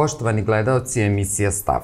Poštovani gledalci emisija Stav.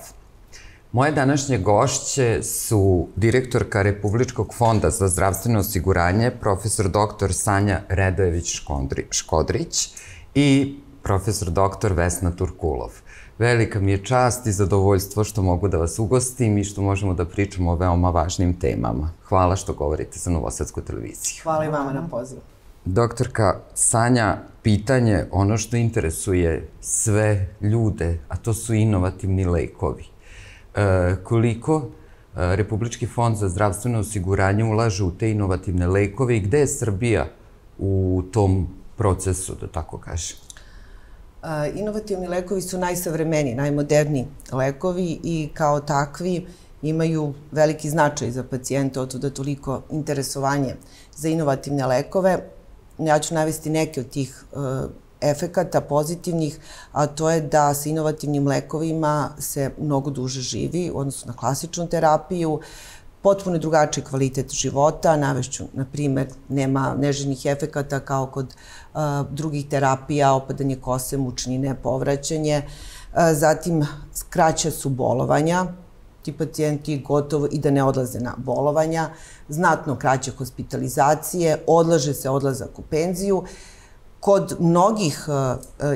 Moje današnje gošće su direktorka Republičkog fonda za zdravstveno osiguranje, profesor dr. Sanja Redojević Škodrić i profesor dr. Vesna Turkulov. Velika mi je čast i zadovoljstvo što mogu da vas ugostim i što možemo da pričamo o veoma važnim temama. Hvala što govorite za Novosadsku televiziju. Hvala i vama na pozivu. Doktorka Sanja, pitanje, ono što interesuje sve ljude, a to su inovativni lekovi. E, koliko e, Republički fond za zdravstveno osiguranje ulaže u te inovativne lekove i gde je Srbija u tom procesu, da tako kažem? E, inovativni lekovi su najsavremeniji, najmoderniji lekovi i kao takvi imaju veliki značaj za pacijenta, od da toliko interesovanje za inovativne lekove. Ja ću navesti neke od tih uh, efekata pozitivnih, a to je da sa inovativnim lekovima se mnogo duže živi, odnosno na klasičnu terapiju, potpuno drugačiji kvalitet života, navešću, na primer, nema neželjnih efekata kao kod uh, drugih terapija, opadanje kose, mučnine, povraćanje, uh, zatim kraće su bolovanja, ti pacijenti gotovo i da ne odlaze na bolovanja, znatno kraće hospitalizacije, odlaže se odlazak u penziju. Kod mnogih uh,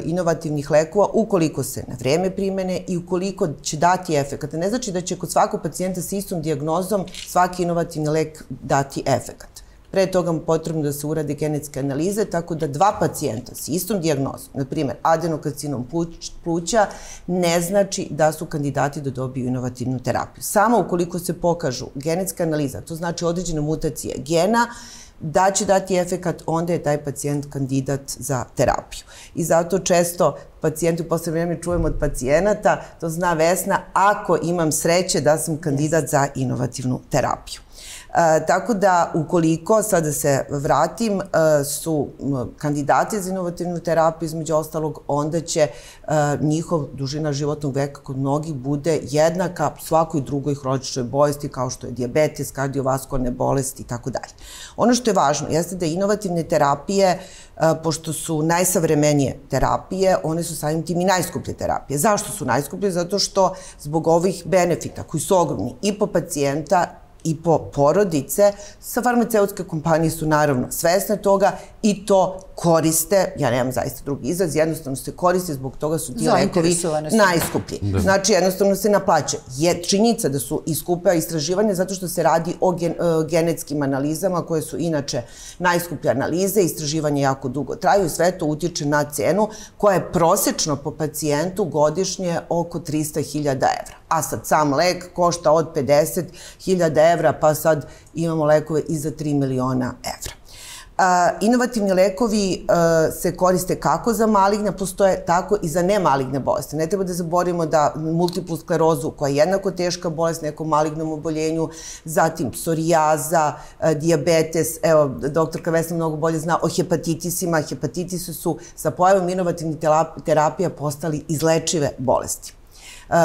inovativnih lekova, ukoliko se na vreme primene i ukoliko će dati efekat, ne znači da će kod svakog pacijenta sa istom diagnozom svaki inovativni lek dati efekat. Pre toga potrebno da se urade genetske analize, tako da dva pacijenta s istom diagnozom, na primer adenokarcinom pluća, ne znači da su kandidati da dobiju inovativnu terapiju. Samo ukoliko se pokažu genetska analiza, to znači određena mutacija gena, da će dati efekat, onda je taj pacijent kandidat za terapiju. I zato često pacijenti posle vreme čujemo od pacijenata, to zna Vesna, ako imam sreće da sam kandidat za inovativnu terapiju. E, tako da, ukoliko, sada da se vratim, e, su kandidati za inovativnu terapiju, između ostalog, onda će e, njihov dužina životnog veka kod mnogih bude jednaka svakoj drugoj hroničnoj bolesti, kao što je diabetes, kardiovaskularne bolesti i tako dalje. Ono što je važno jeste da inovativne terapije, e, pošto su najsavremenije terapije, one su samim tim i najskuplje terapije. Zašto su najskuplje? Zato što zbog ovih benefita koji su ogromni i po pacijenta i po porodice, sa farmaceutske kompanije su naravno svesne toga i to koriste, ja nemam zaista drugi izraz, jednostavno se koriste, zbog toga su ti lekovi najskuplji. Da. Znači, jednostavno se naplaće. Je činjenica da su iskupe istraživanja zato što se radi o gen, uh, genetskim analizama koje su inače najskuplje analize, istraživanje jako dugo traju i sve to utječe na cenu koja je prosečno po pacijentu godišnje oko 300.000 evra. A sad sam lek košta od 50.000 evra, pa sad imamo lekove i za 3 miliona evra. Inovativni lekovi se koriste kako za maligne, postoje tako i za nemaligne bolesti. Ne treba da zaboravimo da multiplu sklerozu, koja je jednako teška bolest, nekom malignom oboljenju, zatim psorijaza, diabetes, evo, doktorka Vesna mnogo bolje zna o hepatitisima. Hepatitisi su sa pojavom inovativnih terapija postali izlečive bolesti.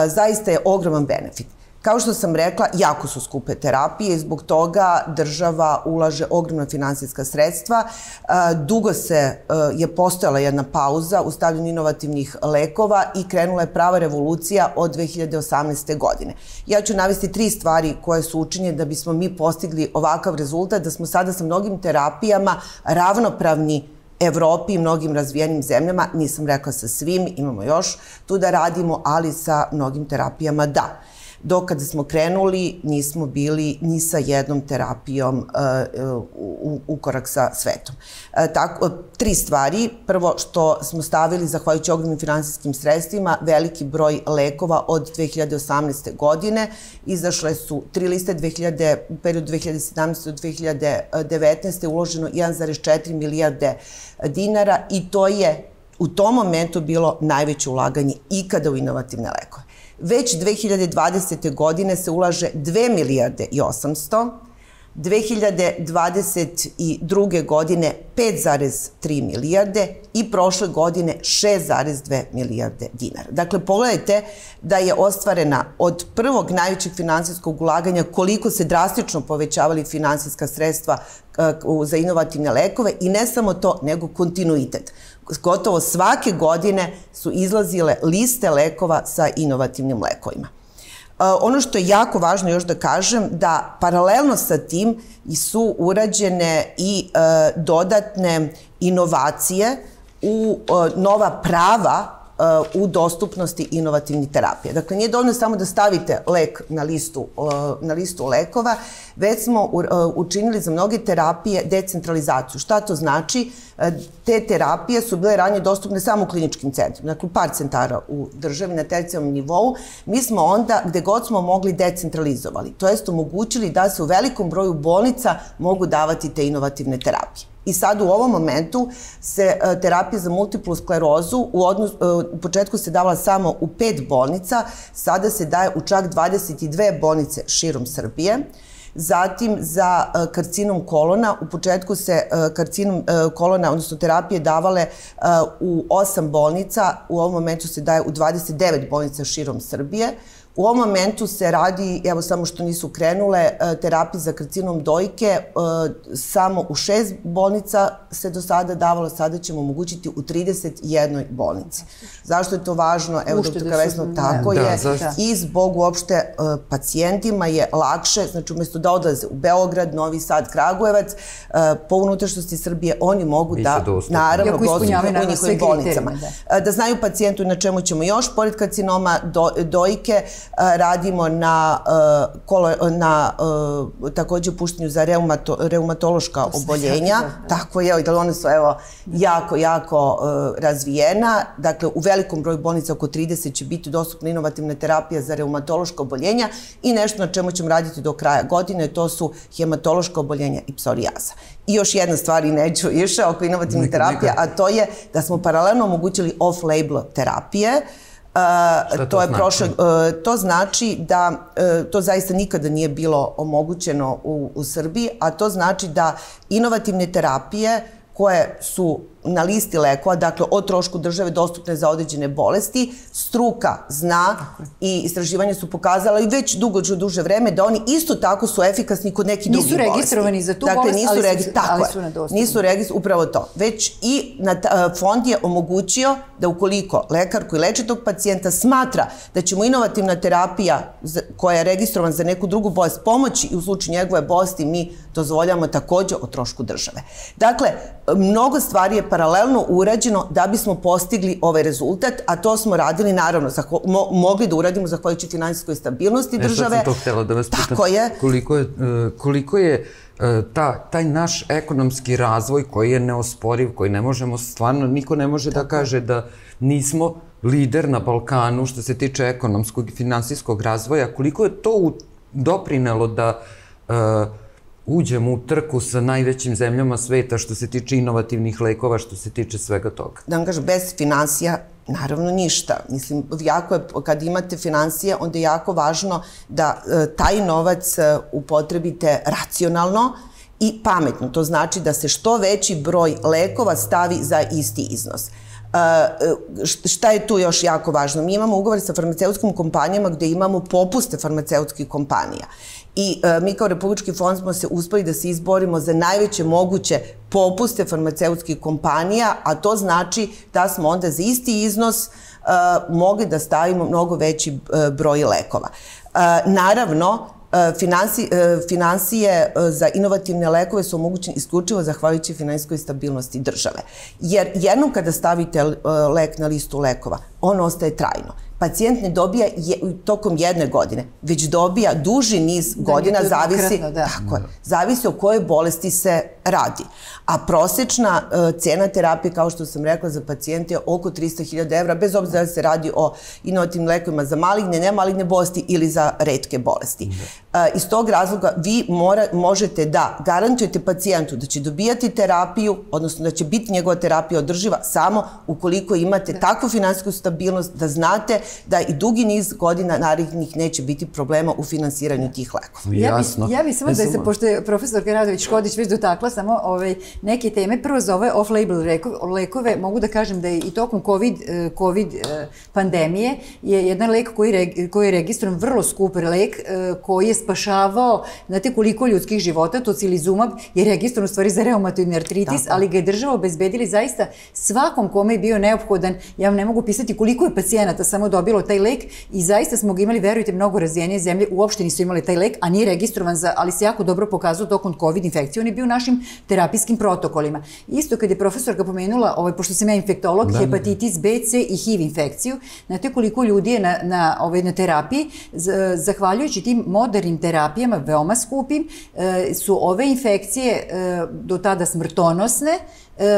Zaista je ogroman benefit. Kao što sam rekla, jako su skupe terapije i zbog toga država ulaže ogromna finansijska sredstva. E, dugo se e, je postojala jedna pauza u stavljanju inovativnih lekova i krenula je prava revolucija od 2018. godine. Ja ću navesti tri stvari koje su učinjene da bismo mi postigli ovakav rezultat, da smo sada sa mnogim terapijama ravnopravni Evropi i mnogim razvijenim zemljama, nisam rekla sa svim, imamo još tu da radimo, ali sa mnogim terapijama da dok kada smo krenuli nismo bili ni sa jednom terapijom uh, u, u korak sa svetom. Uh, tako, tri stvari. Prvo što smo stavili, zahvaljujući ogromnim finansijskim sredstvima, veliki broj lekova od 2018. godine. Izašle su tri liste 2000, u periodu 2017. do 2019. uloženo 1,4 milijarde dinara i to je u tom momentu bilo najveće ulaganje ikada u inovativne lekove. Već 2020. godine se ulaže 2 milijarde i 800, 2022. godine 5,3 milijarde i prošle godine 6,2 milijarde dinara. Dakle, pogledajte da je ostvarena od prvog najvećeg finansijskog ulaganja koliko se drastično povećavali finansijska sredstva za inovativne lekove i ne samo to, nego kontinuitet. Gotovo svake godine su izlazile liste lekova sa inovativnim lekovima. Ono što je jako važno još da kažem, da paralelno sa tim su urađene i dodatne inovacije u nova prava u dostupnosti inovativnih terapija. Dakle, nije dovoljno samo da stavite lek na listu, na listu lekova, već smo učinili za mnoge terapije decentralizaciju. Šta to znači? Te terapije su bile ranije dostupne samo u kliničkim centrima, dakle par centara u državi na tercijalnom nivou. Mi smo onda, gde god smo mogli, decentralizovali. To jest omogućili da se u velikom broju bolnica mogu davati te inovativne terapije. I sad u ovom momentu se e, terapija za multiplu sklerozu u, odnos, e, u početku se davala samo u pet bolnica, sada se daje u čak 22 bolnice širom Srbije. Zatim za e, karcinom kolona, u početku se karcinom kolona, odnosno terapije davale u osam bolnica, u ovom momentu se daje u 29 bolnica širom Srbije. U ovom momentu se radi, evo samo što nisu krenule, e, terapije za karcinom dojke, e, samo u šest bolnica se do sada davalo, sada ćemo omogućiti u 31 bolnici. Zašto je to važno? Evo, doktor Vesno, tako da, je. Da, I zbog uopšte e, pacijentima je lakše, znači umesto da odlaze u Beograd, Novi Sad, Kragujevac, po unutrašnosti Srbije, oni mogu da, naravno, dostupno u njihovim bolnicama. Da. da znaju pacijentu na čemu ćemo još, pored karcinoma do, dojke, radimo na, kolo, na takođe puštenju za reumato, reumatološka oboljenja. Da. Tako je, da one su evo jako, jako razvijena. Dakle, u velikom broju bolnica, oko 30, će biti dostupna inovativna terapija za reumatološka oboljenja i nešto na čemu ćemo raditi do kraja godine, to su hematološka oboljenja i psorijaza. I još jedna stvar i neću više oko inovativne terapije, a to je da smo paralelno omogućili off-label terapije. Uh, to, to je znači? prošle, to znači da to zaista nikada nije bilo omogućeno u, u Srbiji, a to znači da inovativne terapije koje su na listi lekova, dakle o trošku države dostupne za određene bolesti, struka zna i istraživanja su pokazala i već dugo duže vreme da oni isto tako su efikasni kod nekih drugih bolesti. Nisu registrovani za tu dakle, bolest, nisu ali, su, tako ali su na dostupni. Nisu registrovani, upravo to. Već i na, fond je omogućio da ukoliko lekar koji leče tog pacijenta smatra da će mu inovativna terapija koja je registrovan za neku drugu bolest pomoći i u slučaju njegove bolesti mi dozvoljamo takođe o trošku države. Dakle, mnogo stvari je paralelno urađeno da bismo postigli ovaj rezultat, a to smo radili naravno, mo, mogli da uradimo zahvaljujući finansijskoj stabilnosti države. E, sad sam to htela da vas pitam. Tako je. Koliko je, e, koliko je ta, taj naš ekonomski razvoj koji je neosporiv, koji ne možemo, stvarno niko ne može da Tako. da kaže da nismo lider na Balkanu što se tiče ekonomskog i finansijskog razvoja, koliko je to doprinelo da uh, uđemo u trku sa najvećim zemljama sveta što se tiče inovativnih lekova, što se tiče svega toga. Da vam kažem, bez financija Naravno ništa. Mislim, jako je, kad imate financije, onda je jako važno da e, taj novac e, upotrebite racionalno i pametno. To znači da se što veći broj lekova stavi za isti iznos. Uh, šta je tu još jako važno? Mi imamo ugovor sa farmaceutskim kompanijama gde imamo popuste farmaceutskih kompanija. I uh, mi kao Republički fond smo se uspeli da se izborimo za najveće moguće popuste farmaceutskih kompanija, a to znači da smo onda za isti iznos uh, mogli da stavimo mnogo veći uh, broj lekova. Uh, naravno, E, finansi, e, finansije e, za inovativne lekove su omogućene isključivo zahvaljujući finansijskoj stabilnosti države. Jer jednom kada stavite lek na listu lekova, on ostaje trajno pacijent ne dobija je, tokom jedne godine, već dobija duži niz da, godina, zavisi, da. tako je, zavisi o kojoj bolesti se radi. A prosečna uh, cena terapije, kao što sam rekla, za pacijente je oko 300.000 evra, bez obzira da se radi o inovativnim lekovima za maligne, nemaligne bolesti ili za redke bolesti. Uh, iz tog razloga vi mora, možete da garantujete pacijentu da će dobijati terapiju, odnosno da će biti njegova terapija održiva samo ukoliko imate da. takvu finansijsku stabilnost da znate da i dugi niz godina narednih neće biti problema u finansiranju tih lekova. Jasno. Ja bi, ja bi samo da se, pošto je profesor Radović Škodić već dotakla samo ovaj, neke teme, prvo za ove off-label lekove, mogu da kažem da je i tokom COVID, eh, COVID eh, pandemije je jedan lek koji, koji je registrovan vrlo skup lek eh, koji je spašavao, znate koliko ljudskih života, tocilizumab je registrovan u stvari za reumatoidni artritis, Tako. ali ga je država obezbedili zaista svakom kome je bio neophodan, ja vam ne mogu pisati koliko je pacijenata samo dobilo taj lek i zaista smo ga imali, verujte, mnogo razvijenije zemlje uopšte nisu imali taj lek, a nije registrovan za, ali se jako dobro pokazao tokom COVID infekcije. On je bio u našim terapijskim protokolima. Isto kad je profesorka pomenula, ovaj, pošto sam ja infektolog, da, hepatitis B, C i HIV infekciju, znate koliko ljudi je na, na, ovaj, na terapiji, zahvaljujući tim modernim terapijama, veoma skupim, e, su ove infekcije e, do tada smrtonosne,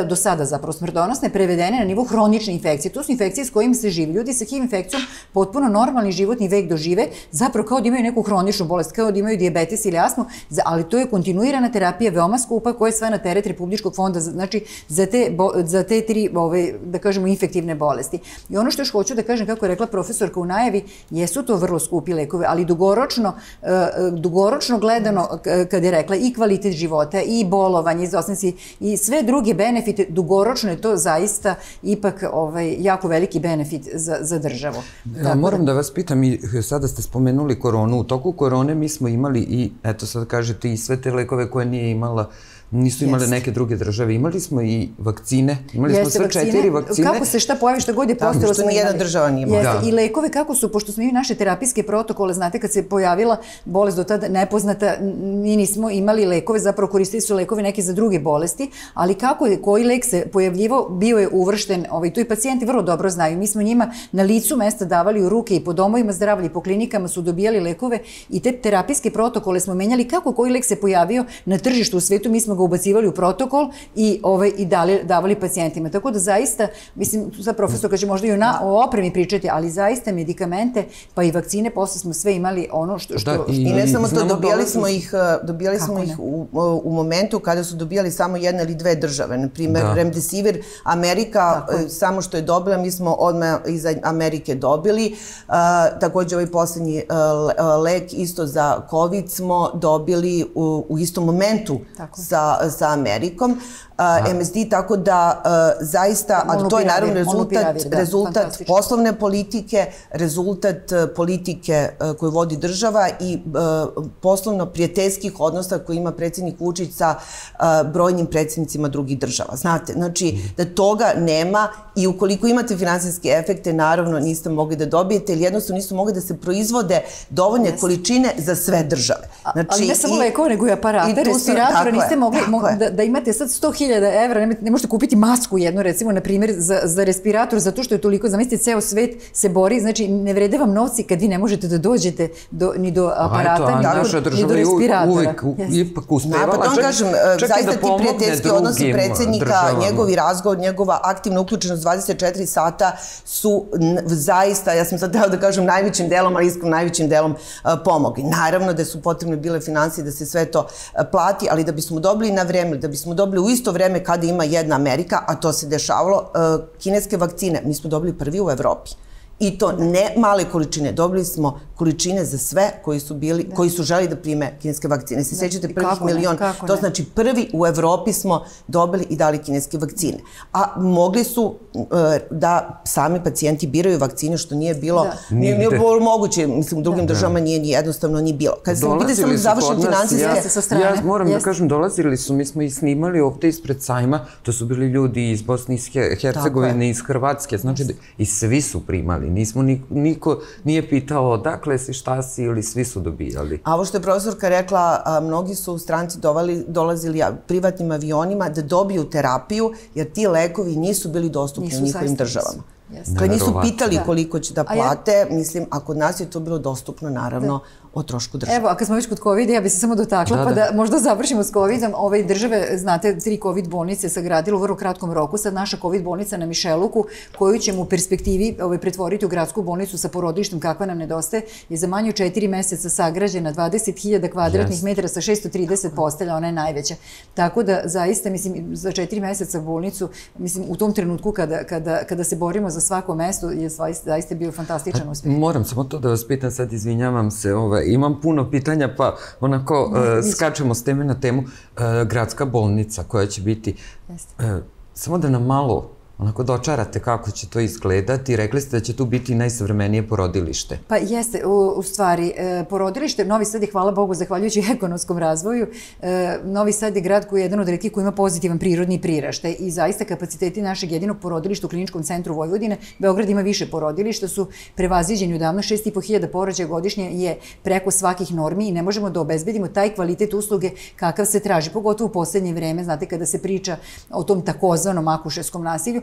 do sada zapravo smrtonosne prevedene na nivo hronične infekcije. To su infekcije s kojim se živi. Ljudi sa HIV infekcijom potpuno normalni životni vek dožive, zapravo kao da imaju neku hroničnu bolest, kao da imaju diabetes ili astmu, ali to je kontinuirana terapija veoma skupa koja je sve na teret Republičkog fonda, znači za te, za te tri, ove, da kažemo, infektivne bolesti. I ono što još hoću da kažem, kako je rekla profesorka u najavi, jesu to vrlo skupi lekove, ali dugoročno, e, e, dugoročno gledano, kad je rekla, i kvalitet života, i bolovanje, i, i sve druge benefite, dugoročno je to zaista ipak ovaj, jako veliki benefit za, za državu. Ja, moram da... da vas pitam, i sada ste spomenuli koronu, u toku korone mi smo imali i, eto sad kažete, i sve te lekove koje nije imala uh, Nisu imale Jest. neke druge države. Imali smo i vakcine. Imali Jeste, smo sve vakcine. četiri vakcine. Kako se šta pojavi, šta god je postojalo. Što nijedna država nije imala. Da. I lekove kako su, pošto smo imali naše terapijske protokole, znate kad se pojavila bolest do tada nepoznata, mi nismo imali lekove, zapravo koristili su lekove neke za druge bolesti, ali kako je, koji lek se pojavljivo, bio je uvršten, ovaj, to i pacijenti vrlo dobro znaju. Mi smo njima na licu mesta davali u ruke i po domovima zdravlja i po klinikama su dobijali lekove i te terapijske protokole smo menjali kako koji lek se pojavio na tržištu u svetu, mi smo ga ubacivali u protokol i, ovaj, i dali, davali pacijentima. Tako da zaista, mislim, sad profesor kaže možda i o, na, o opremi pričati, ali zaista medikamente pa i vakcine, posle smo sve imali ono što... što da, i, I ne samo to, dobijali smo ih, eh, dobijali smo ih u, u momentu kada su dobijali samo jedna ili dve države. Na primjer, da. Remdesivir, Amerika, Tako. Eh, samo što je dobila, mi smo odmah iz Amerike dobili. Uh, takođe ovaj poslednji uh, lek isto za COVID smo dobili u, u istom momentu Tako. sa sa, Amerikom uh, MSD, tako da uh, zaista, a to je naravno rezultat, da, rezultat poslovne politike, rezultat uh, politike uh, koju vodi država i uh, poslovno prijateljskih odnosa koje ima predsednik Vučić sa uh, brojnim predsednicima drugih država. Znate, znači da toga nema i ukoliko imate finansijske efekte, naravno niste mogli da dobijete ili jednostavno nisu mogli da se proizvode dovoljne yes. količine za sve države. Znači, ali ne samo lekova, nego i aparate, respiratora, niste mogli mo, da, da imate sad 100.000 100.000 evra, ne, ne možete kupiti masku jednu, recimo, na primjer, za, za respirator, zato što je toliko, zamislite, ceo svet se bori, znači, ne vrede vam novci kad vi ne možete da dođete do, ni do aparata, A eto, ni, do, ni do respiratora. Uvijek, yes. ipak uspevala, pa čak, kažem, čak zaista da ti prijateljski odnosi predsednika, državama. njegovi razgovor, njegova aktivna uključenost 24 sata su zaista, ja sam sad teo da kažem najvećim delom, ali iskreno najvećim delom uh, pomogli. Naravno da su potrebne bile financije da se sve to uh, plati, ali da bismo dobili na vreme, da bismo dobili u isto vreme kada ima jedna Amerika, a to se dešavalo, uh, kineske vakcine, mi smo dobili prvi u Evropi. I to ne male količine, dobili smo količine za sve koji su bili, da. koji su želi da prime kineske vakcine. Se da. sećate prvih kako milion, ne, kako to ne. znači prvi u Evropi smo dobili i dali kineske vakcine. A mogli su uh, da sami pacijenti biraju vakcine, što nije bilo, da. nije, nije bilo moguće, mislim, u drugim da. državama nije ni jednostavno ni bilo. Kad smo pitali samo da završim finansijske... Ja, sa strane. ja moram Jeste. da kažem, dolazili su, mi smo i snimali ovde ispred sajma, to su bili ljudi iz Bosne, iz Hercegovine, iz Hrvatske, znači, i svi su primali. Nismo, niko nije pitao dakle si, šta si ili svi su dobijali. A ovo što je profesorka rekla, a, mnogi su stranci dovali, dolazili privatnim avionima da dobiju terapiju, jer ti lekovi nisu bili dostupni nisu u njihovim državama. Yes. Dakle, nisu pitali da. koliko će da plate, ja... mislim, a kod nas je to bilo dostupno, naravno, o trošku države. Evo, a kad smo već kod COVID, ja bi se samo dotakla, da, pa da, da možda završimo s COVID-om. Ove države, znate, tri COVID bolnice sagradilo u vrlo kratkom roku. Sad naša COVID bolnica na Mišeluku, koju ćemo u perspektivi ovaj, pretvoriti u gradsku bolnicu sa porodištem kakva nam nedostaje, je za manje od četiri meseca sagrađena 20.000 kvadratnih yes. metara sa 630 postelja, ona je najveća. Tako da, zaista, mislim, za četiri meseca bolnicu, mislim, u tom trenutku kada, kada, kada se borimo za svako mesto, je zaista, zaista bio fantastičan uspjeh. Moram samo to da vas pitam, sad izvinjavam se, ovaj, imam puno pitanja, pa onako uh, skačemo s teme na temu. Uh, gradska bolnica koja će biti... Uh, samo da nam malo onako dočarate kako će to izgledati. Rekli ste da će tu biti najsavremenije porodilište. Pa jeste, u, u stvari, e, porodilište, Novi Sad je, hvala Bogu, zahvaljujući ekonomskom razvoju, e, Novi Sad je grad koji je jedan od redkih koji ima pozitivan prirodni priraštaj i zaista kapaciteti našeg jedinog porodilišta u kliničkom centru Vojvodine, Beograd ima više porodilišta, su prevaziđeni udavno 6.500 porođaja godišnje je preko svakih normi i ne možemo da obezbedimo taj kvalitet usluge kakav se traži, pogotovo u poslednje vreme, znate, kada se priča o tom takozvanom akušerskom nasilju,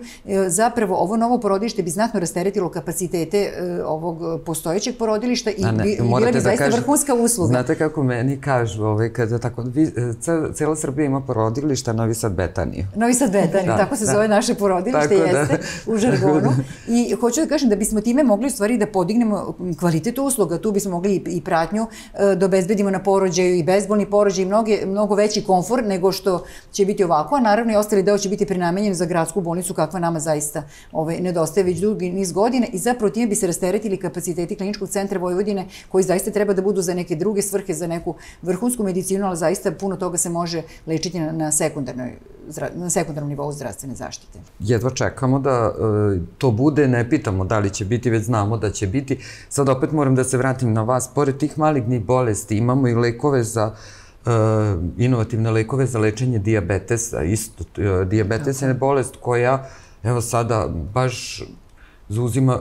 zapravo ovo novo porodilište bi znatno rasteretilo kapacitete e, ovog postojećeg porodilišta i, ne, bi, bila bi da zaista vrhunska usluga. Znate kako meni kažu, ovaj, kada tako, vi, e, cela Srbija ima porodilišta, Novi Sad Betaniju. Novi Sad Betaniju, da, tako se da. zove naše porodilište, tako jeste, da. u žargonu. I hoću da kažem da bismo time mogli u stvari da podignemo kvalitet usluga, tu bismo mogli i pratnju da obezbedimo na porođaju i bezbolni porođaj i mnoge, mnogo veći komfor nego što će biti ovako, a naravno i ostali deo će biti prenamenjen za gradsku bolnicu kakva nama zaista ovaj, nedostaje već dugi niz godina i zapravo time bi se rasteretili kapaciteti kliničkog centra Vojvodine koji zaista treba da budu za neke druge svrhe, za neku vrhunsku medicinu, ali zaista puno toga se može lečiti na, na sekundarnoj na sekundarnom nivou zdravstvene zaštite. Jedva čekamo da e, to bude, ne pitamo da li će biti, već znamo da će biti. Sad opet moram da se vratim na vas. Pored tih malignih bolesti imamo i lekove za uh, inovativne lekove za lečenje diabetesa. Isto, uh, diabetes je bolest koja evo sada baš zauzima,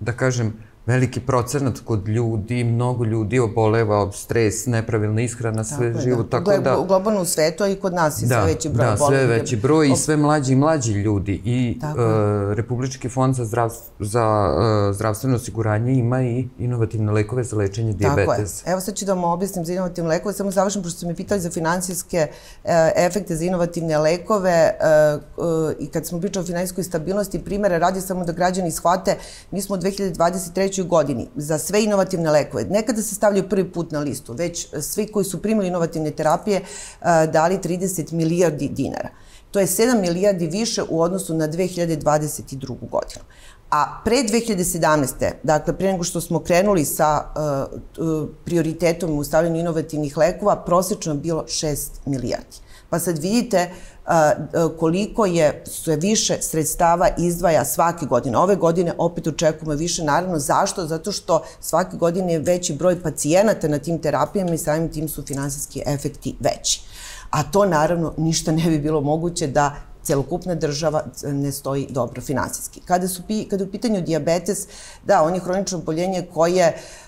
da kažem, veliki procenat kod ljudi, mnogo ljudi oboleva od stres, nepravilna ishrana, sve tako živo, da. tako da... U globalnom svetu, a i kod nas je da, sve veći broj Da, sve veći broj i sve mlađi i mlađi ljudi. I uh, Republički fond za, zdrav, za uh, zdravstveno osiguranje ima i inovativne lekove za lečenje diabetesa. Tako je. Evo sad ću da vam objasnim za inovativne lekove, samo završim, pošto ste me pitali za finansijske uh, efekte za inovativne lekove uh, uh, i kad smo pričali o finansijskoj stabilnosti, primere radi samo da građani shvate, mi smo u 2023 sledećoj godini za sve inovativne lekove, nekada se stavljaju prvi put na listu, već svi koji su primili inovativne terapije dali 30 milijardi dinara. To je 7 milijardi više u odnosu na 2022. godinu. A pre 2017. dakle, pre nego što smo krenuli sa uh, prioritetom u stavljanju inovativnih lekova, prosečno je bilo 6 milijardi. Pa sad vidite koliko je sve više sredstava izdvaja svake godine. Ove godine opet očekujemo više, naravno. Zašto? Zato što svake godine je veći broj pacijenata na tim terapijama i samim tim su finansijski efekti veći. A to naravno ništa ne bi bilo moguće da celokupna država ne stoji dobro finansijski. Kada, su, kada je u pitanju diabetes, da, on je hronično oboljenje koje uh,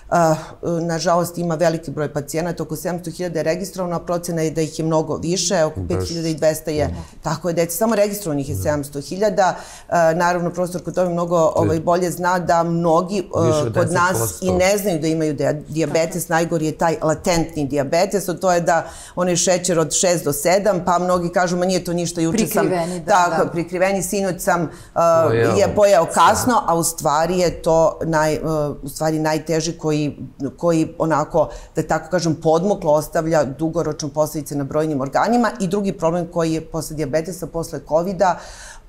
nažalost ima veliki broj pacijenata, oko 700.000 je registrovano, a procena je da ih je mnogo više, oko 5.200 je, tako je, deca, samo registrovanih je 700.000. Naravno, profesor kod toga mnogo ovaj, bolje zna da mnogi kod nas i ne znaju da imaju diabetes, najgori je taj latentni diabetes, a to je da onaj šećer od 6 do 7, pa mnogi kažu, ma nije to ništa, juče sam... Prikriveni, da, tako, da. prikriveni, sinoć sam uh, je pojeo kasno, a u stvari je to naj, u stvari najteži koji koji, koji onako, da tako kažem, podmoklo ostavlja dugoročno posledice na brojnim organima i drugi problem koji je posle diabetesa, posle COVID-a,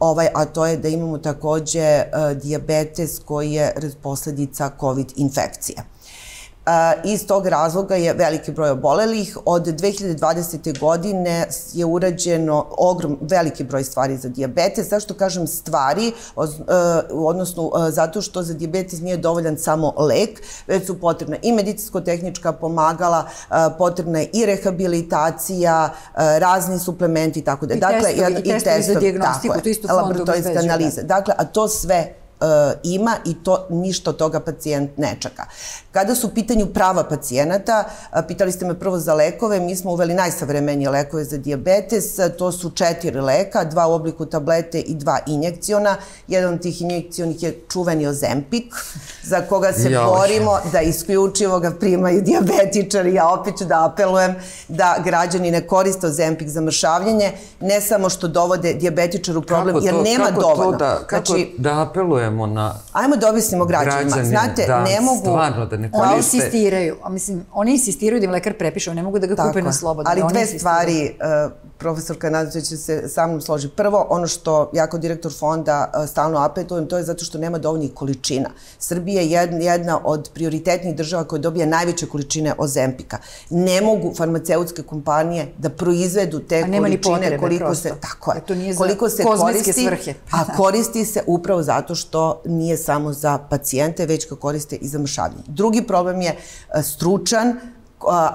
ovaj, a to je da imamo takođe uh, diabetes koji je posledica COVID infekcije. Iz tog razloga je veliki broj obolelih. Od 2020. godine je urađeno ogrom, veliki broj stvari za diabetes. Zašto kažem stvari? Odnosno, zato što za diabetes nije dovoljan samo lek, već su potrebna i medicinsko-tehnička pomagala, potrebna je i rehabilitacija, razni suplementi i tako da. Dakle, i testovi, i testovi za diagnostiku, to isto laboratorijske analize. Dakle, a to sve ima i to ništa od toga pacijent ne čeka. Kada su u pitanju prava pacijenata, pitali ste me prvo za lekove, mi smo uveli najsavremenije lekove za diabetes, to su četiri leka, dva u obliku tablete i dva injekciona. Jedan od tih injekcionih je čuveni Ozempik, za koga se Joj. borimo da isključivo ga primaju diabetičari. Ja opet ću da apelujem da građani ne koriste Ozempik za mršavljenje, ne samo što dovode diabetičar u problem, kako jer to, nema kako dovoljno. To da, kako znači, da apelujemo na Ajmo da objasnimo građanima. Građani, Znate, da, ne mogu... Stvarno, da ne koriste. Oni insistiraju, mislim, oni insistiraju da im lekar prepiše, ne mogu da ga Tako, kupe na slobodno. Ali da dve stvari, uh, profesorka Nadića će se sa mnom složiti. Prvo, ono što ja kao direktor fonda uh, stalno apetujem, to je zato što nema dovoljnih količina. Srbija je jedna, jedna od prioritetnih država koja dobija najveće količine ozempika. Ne mogu farmaceutske kompanije da proizvedu te količine potrebe, koliko prosto. se tako je. To nije za koliko se koristi, svrhe. a koristi se upravo zato što nije samo za pacijente, već ga koriste i za mršavljenje. Drugi problem je uh, stručan,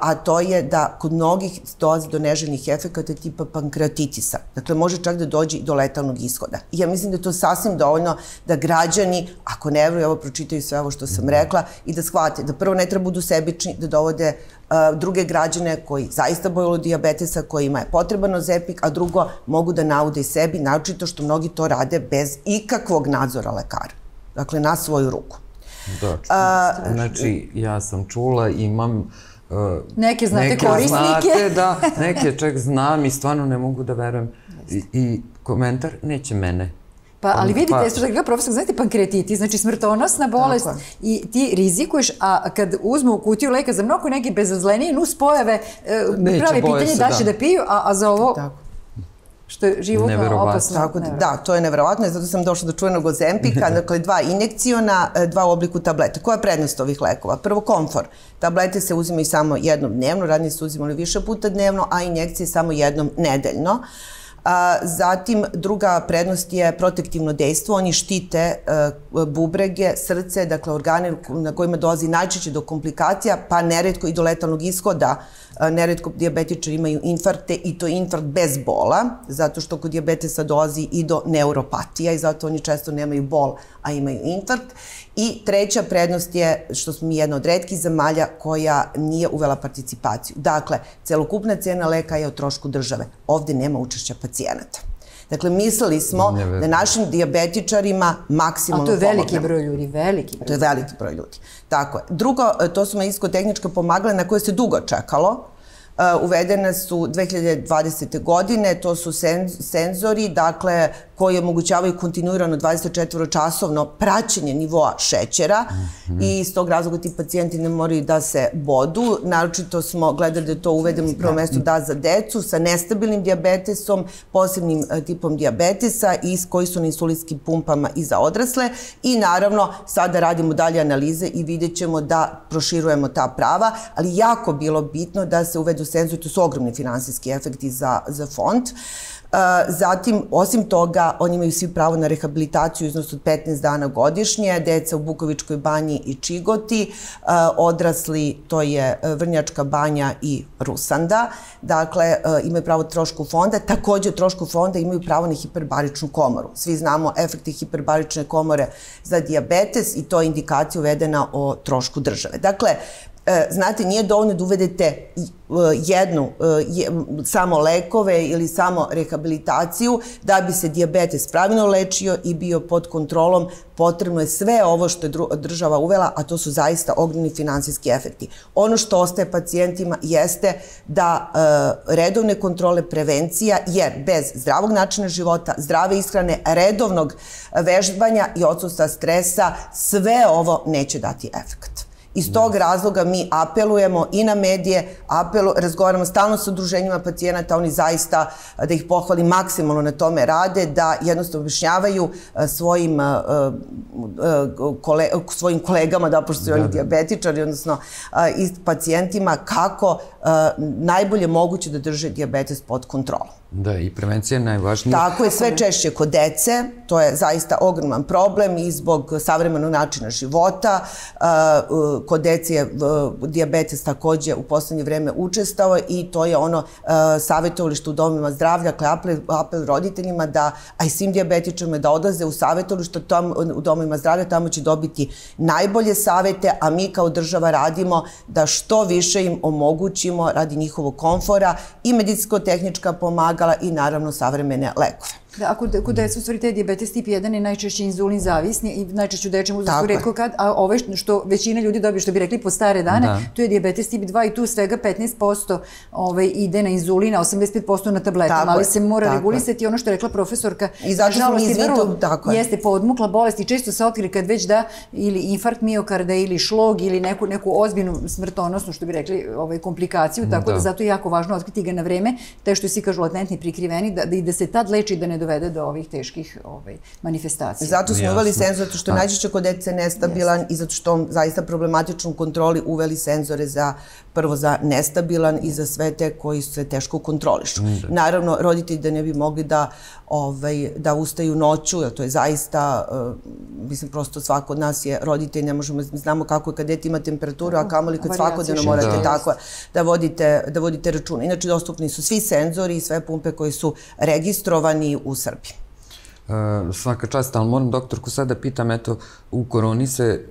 a to je da kod mnogih dolazi do neželjenih efekata tipa pankreatitisa. Dakle, može čak da dođe do letalnog ishoda. I ja mislim da je to sasvim dovoljno da građani, ako ne vruju, evo pročitaju sve ovo što sam rekla, i da shvate da prvo ne treba budu sebični, da dovode uh, druge građane koji zaista boju od diabetesa, kojima je potreban ozepik, a drugo mogu da naude i sebi, naočito što mnogi to rade bez ikakvog nadzora lekara. Dakle, na svoju ruku. Da, ču, znači, ja sam čula, imam neke znate neke korisnike. Znate, da, neke čak znam i stvarno ne mogu da verujem. I, i komentar neće mene. Pa, ali vidite, pa, što da profesor, znate pankreatiti, znači smrtonosna bolest tako. i ti rizikuješ, a kad uzmu u kutiju leka za mnogo neke bezazlenije nus pojave, e, pravi pitanje da će da. da piju, a, a za ovo... Tako što je životno opasno. Tako, da, da, to je neverovatno, zato sam došla do čuvenog ozempika, dakle dva injekciona, e, dva u obliku tableta. Koja je prednost ovih lekova? Prvo, komfor. Tablete se uzimaju samo jednom dnevno, radnije se uzimali više puta dnevno, a injekcije samo jednom nedeljno. A, zatim, druga prednost je protektivno dejstvo. Oni štite e, bubrege, srce, dakle organe na kojima dolazi najčešće do komplikacija, pa neretko i do letalnog ishoda neretko diabetičari imaju infarkte i to infarkt bez bola, zato što kod diabetesa dolazi i do neuropatija i zato oni često nemaju bol, a imaju infarkt. I treća prednost je što smo mi jedna od redkih zemalja koja nije uvela participaciju. Dakle, celokupna cena leka je o trošku države. Ovde nema učešća pacijenata. Dakle, mislili smo da našim diabetičarima maksimalno pomognemo. A to je veliki broj ljudi, veliki broj. To je veliki broj ljudi. Tako je. Drugo, to su medicinsko-tehnička pomagala na koje se dugo čekalo. Uh, uvedene su 2020. godine, to su senzori, dakle, koji omogućavaju kontinuirano 24-časovno praćenje nivoa šećera mm -hmm. i iz tog razloga ti pacijenti ne moraju da se bodu. Naročito smo gledali da to uvedemo u prvo mesto da za decu sa nestabilnim diabetesom, posebnim e, tipom diabetesa i koji su na insulinskim pumpama i za odrasle. I naravno, sada radimo dalje analize i vidjet ćemo da proširujemo ta prava, ali jako bilo bitno da se uvedu senzori, to su ogromni finansijski efekti za, za fond. Uh, Zatim, osim toga, oni imaju svi pravo na rehabilitaciju iznos od 15 dana godišnje, deca u Bukovičkoj banji i Čigoti, odrasli, to je Vrnjačka banja i Rusanda. Dakle, imaju pravo trošku fonda. Takođe, trošku fonda imaju pravo na hiperbaričnu komoru. Svi znamo efekte hiperbarične komore za diabetes i to je indikacija uvedena o trošku države. Dakle, E, znate, nije dovoljno da uvedete e, jednu, e, samo lekove ili samo rehabilitaciju da bi se diabetes pravilno lečio i bio pod kontrolom. Potrebno je sve ovo što je država uvela, a to su zaista ogromni finansijski efekti. Ono što ostaje pacijentima jeste da redovne kontrole prevencija, jer bez zdravog načina života, zdrave ishrane, redovnog vežbanja i odsustva stresa, sve ovo neće dati efekt. Iz tog razloga mi apelujemo i na medije, apelu, razgovaramo stalno sa udruženjima pacijenata, oni zaista, da ih pohvali, maksimalno na tome rade, da jednostavno objašnjavaju svojim, kole, svojim kolegama, da pošto su da, oni da. diabetičari, odnosno i pacijentima, kako najbolje moguće da drže diabetes pod kontrolom. Da, i prevencija je najvažnija. Tako je, sve češće kod dece, to je zaista ogroman problem i zbog savremenog načina života. Kod dece je diabetes takođe u poslednje vreme učestao i to je ono savjetovalište u domima zdravlja, koje apel, apel roditeljima da, a i svim diabetičama da odlaze u savjetovalište u domima zdravlja, tamo će dobiti najbolje savete, a mi kao država radimo da što više im omogućimo radi njihovog komfora i medicinsko-tehnička pomagala i naravno savremene lekove. Da, ako kod deca u stvari taj diabetes tip 1 je najčešće inzulin zavisni i najčešće u dečjem uzrastu redko kad, a ove što većina ljudi dobije, što bi rekli po stare dane, da. tu je diabetes tip 2 i tu svega 15% ovaj, ide na inzulin, a 85% na tabletama, ali se mora tako regulisati ono što je rekla profesorka. I zato smo vrlo, tako je. Jeste podmukla bolest i često se otkrije kad već da ili infarkt miokarda ili šlog ili neku, neku ozbiljnu smrtonosnu, što bi rekli, ovaj, komplikaciju, tako da. da zato je jako važno otkriti ga na vreme, te što svi kažu latentni prikriveni, da, da, da se tad leči da ne dovede do ovih teških ovaj, manifestacija. Zato smo uveli senzor, zato što je najčešće kod dece nestabilan Jasne. i zato što on zaista problematičnom kontroli uveli senzore za prvo za nestabilan i za sve te koji se teško kontrolišu. Mm, da. Naravno, roditelji da ne bi mogli da, ovaj, da ustaju noću, jer to je zaista, uh, mislim, prosto svako od nas je roditelj, ne možemo, znamo kako je kad dete ima temperaturu, a kamoli kad svakodnevno morate da. tako da vodite, da vodite računa. Inače, dostupni su svi senzori i sve pumpe koji su registrovani u Srbiji. Uh, svaka čast, ali moram doktorku sad da pitam, eto, u koroni se,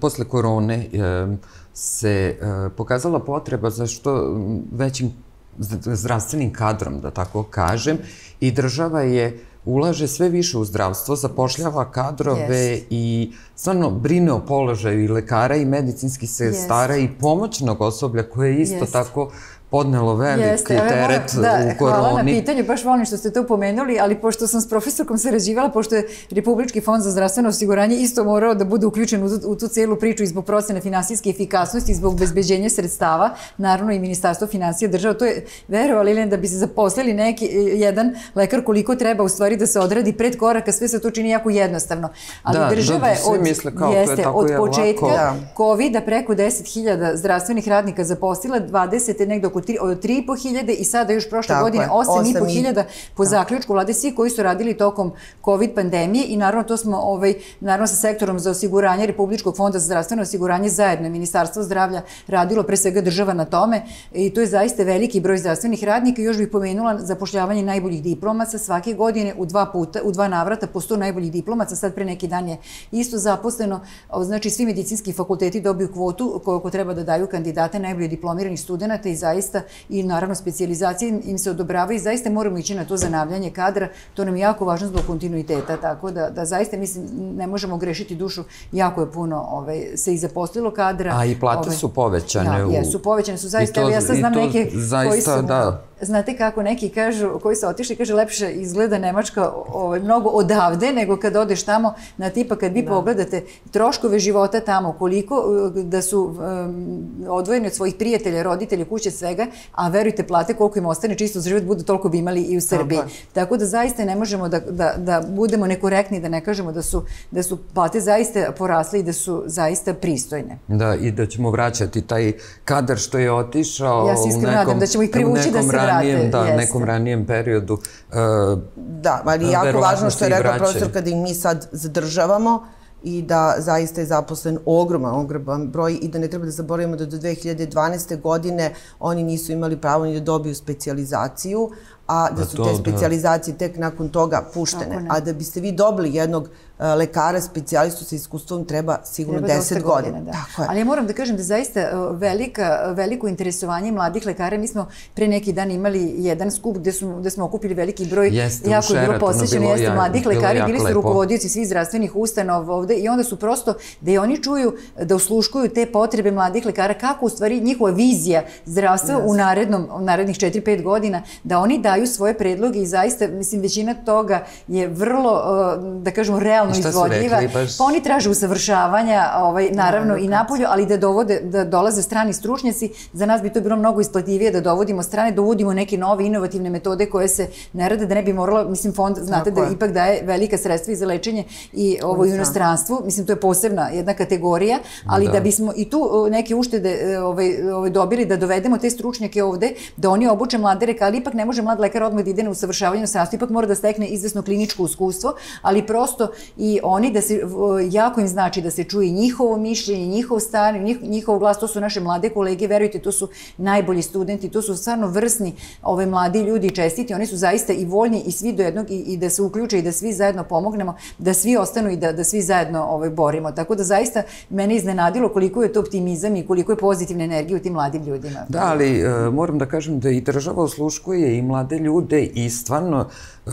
posle korone, uh, se uh, pokazala potreba za što većim zdravstvenim kadrom, da tako kažem, i država je ulaže sve više u zdravstvo, zapošljava kadrove yes. i stvarno brine o položaju i lekara i medicinskih sestara yes. i pomoćnog osoblja koje je isto yes. tako podnelo veliki Jeste, teret da, u koroni. Hvala na pitanju, baš volim što ste to pomenuli, ali pošto sam s profesorkom sarađivala, pošto je Republički fond za zdravstveno osiguranje isto morao da bude uključen u, u tu celu priču i zbog procene finansijske efikasnosti, zbog obezbeđenja sredstava, naravno i Ministarstvo financija država, to je verovali li da bi se zaposlili neki, jedan lekar koliko treba u stvari da se odradi pred koraka, sve se to čini jako jednostavno. Ali da, država da, je od, misle kao jeste, to je tako od početka da. COVID-a preko 10.000 zdravstvenih radnika zaposlila, 20 negde oko 3,5 hiljade i sada još prošle Tako godine 8,5 hiljada po da. zaključku vlade, svi koji su radili tokom COVID pandemije i naravno to smo ovaj, naravno sa sektorom za osiguranje Republičkog fonda za zdravstveno osiguranje zajedno Ministarstvo zdravlja radilo pre svega država na tome i to je zaista veliki broj zdravstvenih radnika. Još bih pomenula zapošljavanje najboljih diplomaca svake godine u dva puta, u dva navrata po 100 najboljih diplomaca, sad pre neki dan je isto zaposleno, znači svi medicinski fakulteti dobiju kvotu koliko treba da daju kandidate najbolje diplomiranih studenta i zaista zaista i naravno specializacije im se odobravaju i zaista moramo ići na to zanavljanje kadra, to nam je jako važno zbog kontinuiteta, tako da, da zaista mislim ne možemo grešiti dušu, jako je puno ovaj, se i zaposlilo kadra. A i plate ovaj, su povećane. Da, u... jesu, povećane su zaista, to, ja sad znam neke zaista, koji su... Da Znate kako neki kažu, koji su otišli, kaže lepše izgleda Nemačka ovaj, mnogo odavde nego kad odeš tamo na tipa kad vi da. pogledate troškove života tamo, koliko eh, da su um, odvojeni od svojih prijatelja, roditelja, kuće, svega, a verujte plate koliko im ostane čisto za život budu toliko bi imali i u Srbiji. Tako, Tako da zaista ne možemo da, da, da budemo nekorektni, da ne kažemo da su, da su plate zaista porasle i da su zaista pristojne. Da, i da ćemo vraćati taj kadar što je otišao ja se iskreno nadam da ćemo ih privući da se ranijem, da, jeste. nekom ranijem periodu. Uh, da, ali jako važno što je rekao profesor kada im mi sad zadržavamo i da zaista je zaposlen ogroman, ogroman broj i da ne treba da zaboravimo da do 2012. godine oni nisu imali pravo ni da dobiju specijalizaciju, a da, da su to, te da. specijalizacije tek nakon toga puštene. A da biste vi dobili jednog E, lekara, specijalistu sa iskustvom treba sigurno treba 10 godina. godina da. Tako je. Ali ja moram da kažem da zaista e, velika, veliko interesovanje mladih lekara. Mi smo pre neki dan imali jedan skup gde, su, gde smo okupili veliki broj, jeste, jako je bilo posvećeno, jeste mladih lekari, bili su rukovodioci svih zdravstvenih ustanova ovde i onda su prosto da i oni čuju, da usluškuju te potrebe mladih lekara, kako u stvari njihova vizija zdravstva yes. u, narednom, u narednih 4-5 godina, da oni daju svoje predloge i zaista, mislim, većina toga je vrlo, e, da kažemo, realno realno izvodljiva. Baš... Pa oni traže usavršavanja, ovaj, naravno da, i napolju, ali da, dovode, da dolaze strani stručnjaci. Za nas bi to bilo mnogo isplativije da dovodimo strane, da uvodimo neke nove inovativne metode koje se ne rade, da ne bi moralo, mislim, fond, znate Tako da je. ipak daje velika sredstva i za lečenje i ovo u inostranstvu. Mislim, to je posebna jedna kategorija, ali da, da bismo i tu neke uštede e, ovaj, ovaj, dobili, da dovedemo te stručnjake ovde, da oni obuče mlade reka, ali ipak ne može mlad lekar odmah da ide na usavršavanje u sastavu, ipak mora da stekne izvesno kliničko iskustvo, ali prosto i oni da se, jako im znači da se čuje njihovo mišljenje, njihov stan, njih, njihov glas, to su naše mlade kolege, verujte, to su najbolji studenti, to su stvarno vrsni ove mladi ljudi čestiti, oni su zaista i voljni i svi do jednog i, i da se uključe i da svi zajedno pomognemo, da svi ostanu i da, da svi zajedno ovaj, borimo. Tako da zaista mene iznenadilo koliko je to optimizam i koliko je pozitivna energija u tim mladim ljudima. Da, ali uh, moram da kažem da i država osluškuje i mlade ljude i stvarno uh,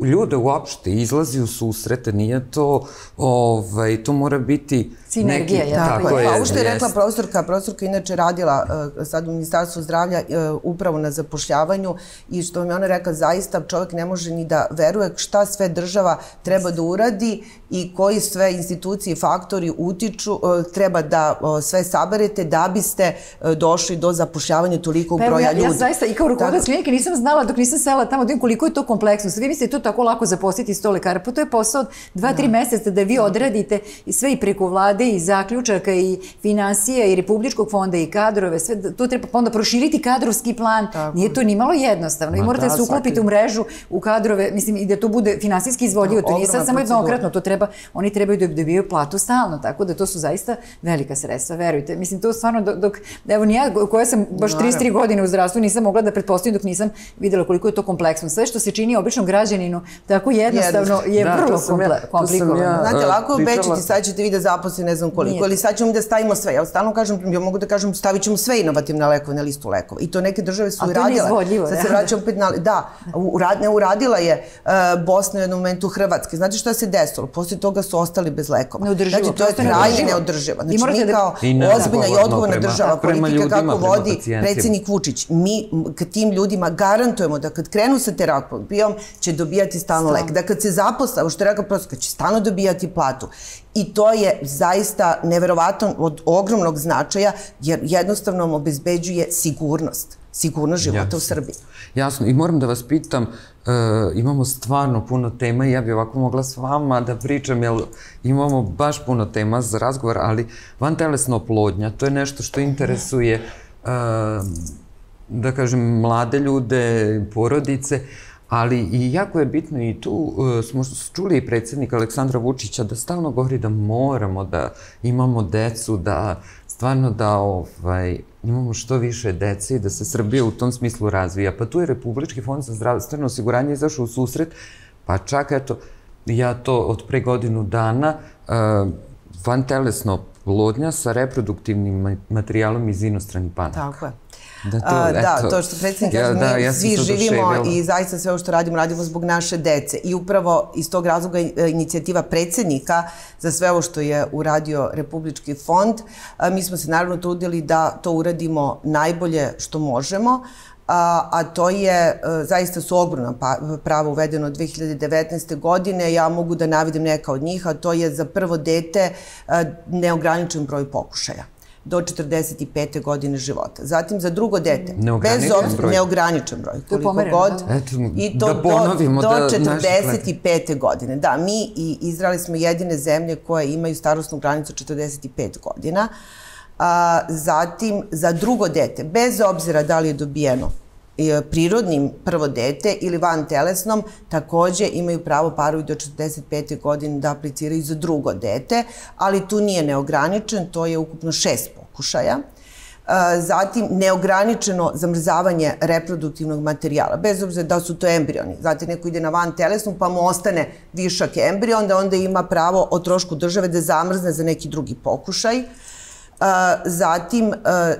ljude uopšte izlazi u susrete, nije to, ovaj, to mora biti Sinergija, neki, je. Tako, tako je. A ovo što je rekla profesorka, profesorka inače radila uh, sad u Ministarstvu zdravlja uh, upravo na zapošljavanju i što mi ona rekla, zaista čovjek ne može ni da veruje šta sve država treba da uradi i koji sve institucije i faktori utiču, uh, treba da sve saberete da biste došli do zapošljavanja tolikog pa, broja ja, ljudi. Ja zaista i kao rukovodilac klinike nisam znala dok nisam sela tamo da koliko je to kompleksno. Vi mislite to tako lako zaposliti sto lekara, pa to je posao od dva, tri da. meseca da vi odradite i sve i preko vlade i zaključaka i finansije i Republičkog fonda i kadrove, sve to treba onda proširiti kadrovski plan. Tako. Nije to ni malo jednostavno. Ma, I morate da, se uklopiti u mrežu, u kadrove, mislim i da to bude finansijski izvodljivo. To nije sad samo jednokratno, to treba, oni trebaju da dobijaju platu stalno, tako da to su zaista velika sredstva, verujte. Mislim, to stvarno dok, dok evo ni ja koja sam baš 33 godine u zdravstvu nisam mogla da pretpostavim dok nisam videla koliko je to kompleksno. Sve što se čini običnom građaninu tako jednostavno je da, vrlo komplikovano. Ja, Znate, lako je obećati, sad ćete vi da zaposli ne znam koliko, Nije. ili sad ćemo da stavimo sve. Ja stalno kažem, ja mogu da kažem, stavit ćemo sve inovativne lekove na listu lekova. I to neke države su i radile. Sad se vraćam opet na... Da, urad, ne uradila je uh, Bosna u jednom momentu Hrvatske. Znate šta se desilo? Posle toga su ostali bez lekova. Neodrživo. Znači, to je krajnje neodrživo. Znači, mi da- kao ozbiljna i odgovorna država, politika kako vodi predsednik Vučić, mi kad tim ljudima garantujemo da kad krenu sa terapijom će dobijati stalno lek. Da kad se zaposla, što je rekao prosto, kad će stalno dobijati platu. I to je zaista neverovatan od ogromnog značaja, jer jednostavno vam obezbeđuje sigurnost sigurnost života Jasno. u Srbiji. Jasno, i moram da vas pitam, uh, imamo stvarno puno tema i ja bih ovako mogla s vama da pričam, jer imamo baš puno tema za razgovor, ali van telesna oplodnja, to je nešto što interesuje, uh, da kažem, mlade ljude, porodice, Ali i jako je bitno i tu uh, smo čuli i predsednika Aleksandra Vučića da stalno govori da moramo da imamo decu, da stvarno da ovaj, imamo što više dece i da se Srbija u tom smislu razvija. Pa tu je Republički fond za zdravstveno osiguranje izašao u susret, pa čak eto, ja to od pre godinu dana uh, van telesno plodnja sa reproduktivnim materijalom iz inostranih banaka. Tako je. Da, to, A, da, to što predsednik ja, kaže, da, mi ja svi živimo i zaista sve ovo što radimo, radimo zbog naše dece. I upravo iz tog razloga e, inicijativa predsednika za sve ovo što je uradio Republički fond, a, mi smo se naravno trudili da to uradimo najbolje što možemo, a, a to je, a, e, zaista su ogromna pa, prava uvedeno od 2019. godine, ja mogu da navidim neka od njih, a to je za prvo dete a, neograničen broj pokušaja do 45. godine života. Zatim za drugo dete, bez obzira, neograničen broj, koliko god, da. Eto, i to da ponovimo do, do 45. godine. Da, mi i Izrael smo jedine zemlje koje imaju starostnu granicu 45 godina. A, zatim, za drugo dete, bez obzira da li je dobijeno prirodnim prvo dete ili van telesnom takođe imaju pravo parovi do 45. godine da apliciraju za drugo dete, ali tu nije neograničen, to je ukupno šest pokušaja. E, zatim, neograničeno zamrzavanje reproduktivnog materijala, bez obzira da su to embrioni. Znate, neko ide na van telesnu pa mu ostane višak embrion, da onda ima pravo o trošku države da zamrzne za neki drugi pokušaj. Uh, Zatim,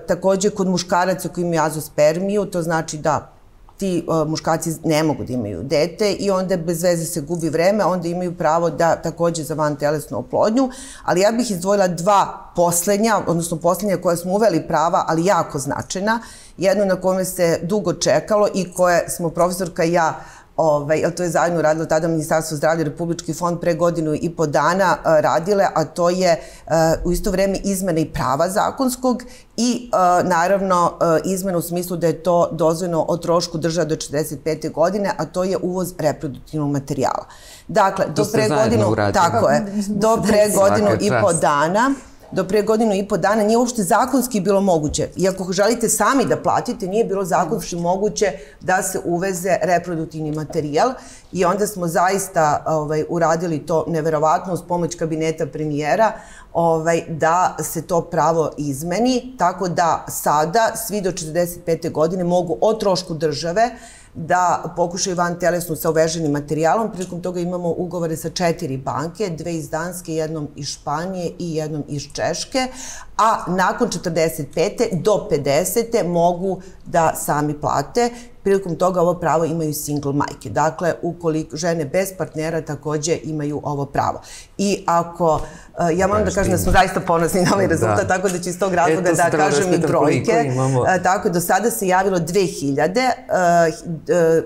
takođe, kod muškaraca koji imaju azospermiju, to znači da ti uh, muškarci ne mogu da imaju dete i onda bez veze se gubi vreme, onda imaju pravo da takođe za van telesnu oplodnju, ali ja bih izdvojila dva poslednja, odnosno poslednja koja smo uveli prava, ali jako značajna, jedno na kome se dugo čekalo i koje smo profesorka i ja Ovaj, to je zajedno radilo tada Ministarstvo zdravlja Republički fond pre godinu i po dana uh, radile, a to je uh, u isto vreme izmena i prava zakonskog i uh, naravno uh, izmena u smislu da je to dozvoljeno o trošku država do 45. godine, a to je uvoz reproduktivnog materijala. Dakle, do pre godinu, uradili. tako je, do pre godinu i po dana do pre godinu i po dana nije uopšte zakonski bilo moguće. I ako želite sami da platite, nije bilo zakonski moguće da se uveze reproduktivni materijal i onda smo zaista ovaj, uradili to neverovatno uz pomoć kabineta premijera ovaj, da se to pravo izmeni, tako da sada svi do 45. godine mogu o trošku države da pokušaju van telesnu sa uveženim materijalom. Prilikom toga imamo ugovore sa četiri banke, dve iz Danske, jednom iz Španije i jednom iz Češke, a nakon 45. do 50. mogu da sami plate prilikom toga ovo pravo imaju single majke. Dakle, ukoliko žene bez partnera takođe imaju ovo pravo. I ako, uh, ja moram da kažem da smo zaista ponosni na ovaj da. rezultat, da. tako da ću iz tog razloga da, da kažem i brojke. Uh, tako, do sada se javilo 2000, uh,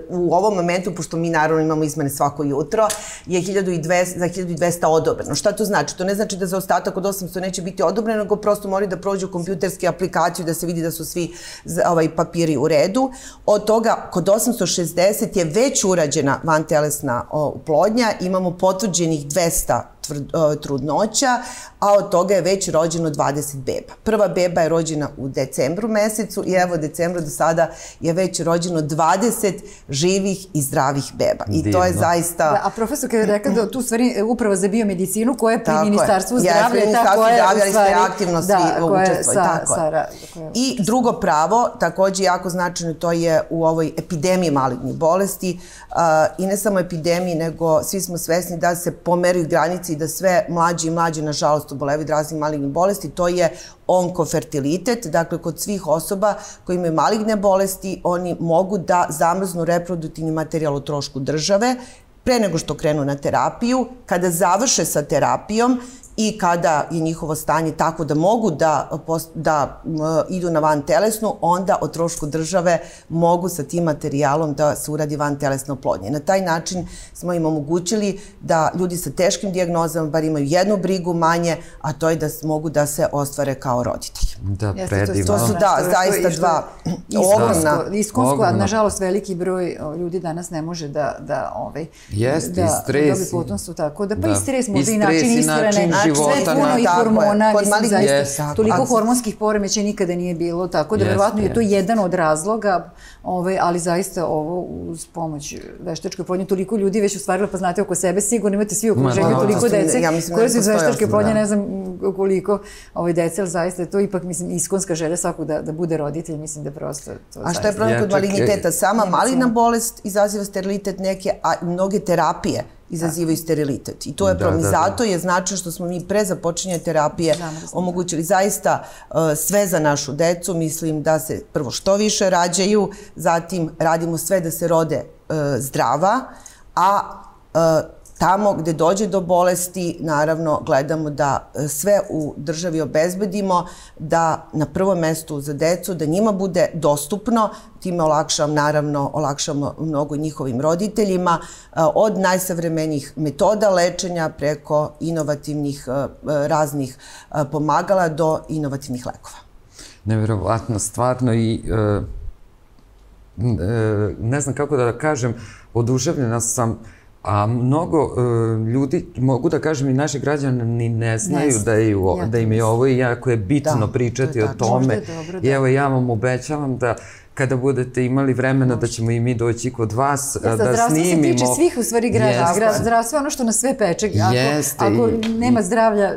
uh, u ovom momentu, pošto mi naravno imamo izmene svako jutro, je 1200, za 1200 odobreno. Šta to znači? To ne znači da za ostatak od 800 neće biti odobreno, nego prosto moraju da prođu kompjuterske aplikaciju da se vidi da su svi ovaj, papiri u redu. Od toga, kod 860 je već urađena vantelesna oplodnja, imamo potvrđenih 200 trudnoća, a od toga je već rođeno 20 beba. Prva beba je rođena u decembru mesecu i evo decembru do sada je već rođeno 20 živih i zdravih beba. I Divno. to je zaista... Da, a profesor kada je rekao da tu stvari e, upravo za biomedicinu koja je pri tako Ministarstvu je. zdravlja je ta koja je u stvari... aktivno svi da, učestvoj. Sa, tako sa, koja... I drugo pravo, takođe jako značajno, to je u ovoj epidemiji malignih bolesti uh, i ne samo epidemiji, nego svi smo svesni da se pomeraju granici i da sve mlađi i mlađi, nažalost, obolevi od raznih malignih bolesti, to je onkofertilitet, dakle kod svih osoba koji imaju maligne bolesti, oni mogu da zamrznu reproduktivni materijal u trošku države, pre nego što krenu na terapiju, kada završe sa terapijom, i kada je njihovo stanje tako da mogu da, da idu na van telesnu, onda o trošku države mogu sa tim materijalom da se uradi van telesno oplodnje. Na taj način smo im omogućili da ljudi sa teškim diagnozama bar imaju jednu brigu manje, a to je da mogu da se ostvare kao roditelji. Da, predivno. To su, da, zaista dva ogromna... Iskonsko, a nažalost veliki broj ljudi danas ne može da, da, ovaj, Jest, da, i stres. Da dobi potomstvo, tako da, pa da. i stres možda i, i način ishrane, života. Sve puno i hormona, mislim, malih, zaista, yes, toliko hormonskih poremeća nikada nije bilo, tako da yes, verovatno yes. je to jedan od razloga, ovaj, ali zaista ovo uz pomoć veštačke plodnje, toliko ljudi već ostvarilo, pa znate oko sebe, sigurno imate svi okruženje, toliko dece ja mislim, koje su iz veštačke plodnje, da. ne znam koliko ovaj, dece, ali zaista je to ipak, mislim, iskonska želja svakog da, da bude roditelj, mislim da prosto to A šta je problem kod maligniteta? Sama maligna bolest izaziva sterilitet neke, a mnoge terapije izazivaju da. sterilitet. I to je da, problem. Da, da. Zato je značajno što smo mi pre započinjanja terapije da, omogućili zaista uh, sve za našu decu. Mislim da se prvo što više rađaju, zatim radimo sve da se rode uh, zdrava, a uh, Tamo gde dođe do bolesti, naravno, gledamo da e, sve u državi obezbedimo, da na prvom mestu za decu, da njima bude dostupno, time olakšam, naravno, olakšamo mnogo njihovim roditeljima, e, od najsavremenijih metoda lečenja preko inovativnih e, raznih pomagala do inovativnih lekova. Neverovatno, stvarno i ne znam kako da kažem, oduševljena sam A mnogo uh, ljudi, mogu da kažem i naši građani ni ne znaju ne da, je, ja da im je ovo i jako je bitno da, pričati to je o tome. Dobro, da. I evo ja vam obećavam da kada budete imali vremena da ćemo i mi doći kod vas Jeste, da zdravstvo snimimo. Zdravstvo se tiče svih u stvari građana. Zdravstvo je ono što nas sve peče. Ako, Jeste, ako i, nema zdravlja,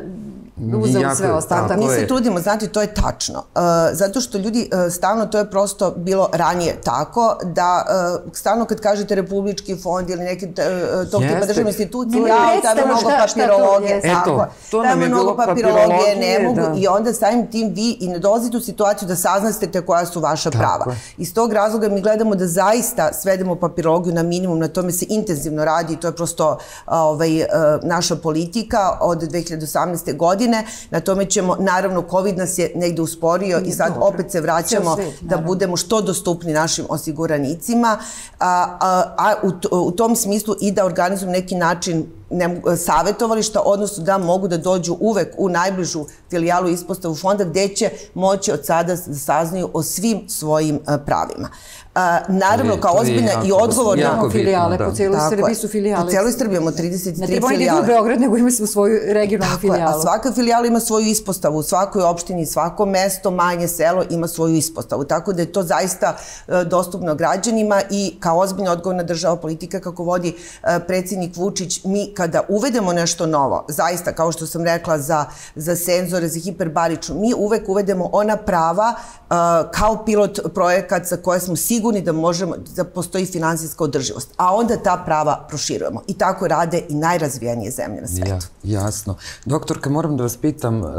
uzeo jako, sve ostalo. Mi se trudimo, znate, to je tačno. Uh, zato što ljudi uh, stalno, to je prosto bilo ranije tako, da uh, stalno kad kažete republički fond ili neki uh, tog tipa državne institucije, ja, tamo mnogo šta, papirologije. Eto, to nam je mnogo papirologije, ne mogu. Da. I onda samim tim vi i ne dolazite u situaciju da saznate koja su vaša tako. prava. Iz tog razloga mi gledamo da zaista svedemo papirologiju na minimum, na tome se intenzivno radi i to je prosto ovaj, naša politika od 2018. godine godine. Na tome ćemo, naravno, COVID nas je negde usporio i sad dobro. opet se vraćamo da budemo što dostupni našim osiguranicima, a, a, a u, u tom smislu i da organizujemo neki način ne, savjetovališta, odnosno da mogu da dođu uvek u najbližu filijalu ispostavu fonda gde će moći od sada da saznaju o svim svojim pravima. A, naravno, kao ozbiljna i odgovorna... Jako filijale, da. po cijeloj Srbiji su filijale. Po cijeloj Srbiji imamo 33 ne filijale. Ne treba u Beograd, nego ima u svoju regionalnu Tako filijalu. a svaka filijala ima svoju ispostavu. U svakoj opštini, svako mesto, manje selo ima svoju ispostavu. Tako da je to zaista e, dostupno građanima i kao ozbiljna odgovorna država politika kako vodi e, predsjednik Vučić, mi kada uvedemo nešto novo, zaista, kao što sam rekla, za, za senzore, za hiperbaričnu, mi uvek uvedemo ona prava e, kao pilot projekat za koje smo sigurni sigurni da možemo, da postoji finansijska održivost, a onda ta prava proširujemo. I tako rade i najrazvijenije zemlje na svetu. Ja, jasno. Doktorka, moram da vas pitam, uh,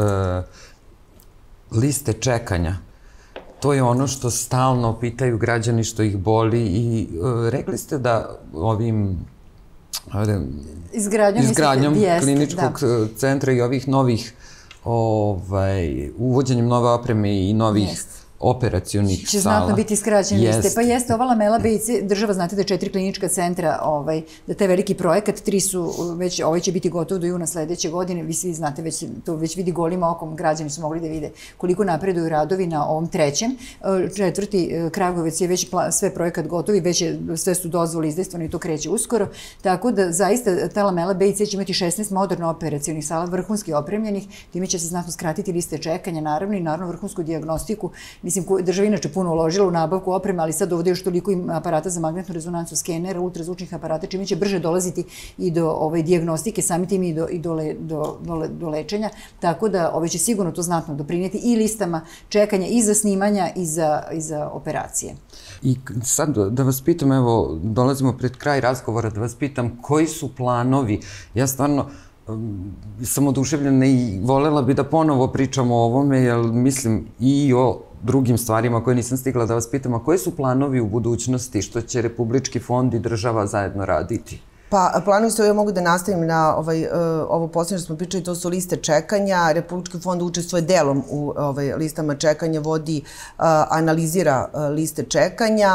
liste čekanja, to je ono što stalno pitaju građani što ih boli i uh, rekli ste da ovim ajde, izgradnjom, izgradnjom jest, kliničkog da. centra i ovih novih ovaj, uvođenjem nove opreme i novih jest operacionih će sala. Će znatno biti skraćen liste. Pa jeste, ova Lamela BIC, država znate da je četiri klinička centra, ovaj, da taj veliki projekat, tri su već, ovaj će biti gotov do juna sledeće godine, vi svi znate, već, to već vidi golim okom, građani su mogli da vide koliko napreduju radovi na ovom trećem. E, četvrti e, Kragovec je već sve projekat gotovi, već je, sve su dozvoli izdestvani i to kreće uskoro, tako da zaista ta Lamela BIC će imati 16 moderno operacionih sala, vrhunski opremljenih, time će se znatno skratiti liste čekanja, naravno i naravno vrhunsku diagnostiku. Mislim, država inače puno uložila u nabavku opreme, ali sad ovde još toliko ima aparata za magnetnu rezonancu, skenera, ultrazvučnih aparata, čime će brže dolaziti i do ove diagnostike, sami tim i do, i do, le, do, do, do lečenja, tako da ove će sigurno to znatno doprinijeti i listama čekanja i za snimanja i za, i za operacije. I sad da vas pitam, evo, dolazimo pred kraj razgovora, da vas pitam koji su planovi, ja stvarno, sam oduševljena i volela bi da ponovo pričamo o ovome, jer mislim i o drugim stvarima koje nisam stigla da vas pitam, a koji su planovi u budućnosti što će Republički fond i država zajedno raditi? Pa, planovi su, ja mogu da nastavim na ovaj, uh, ovo posljednje što smo pričali, to su liste čekanja. Republički fond učestvuje delom u ovaj, listama čekanja, vodi, uh, analizira uh, liste čekanja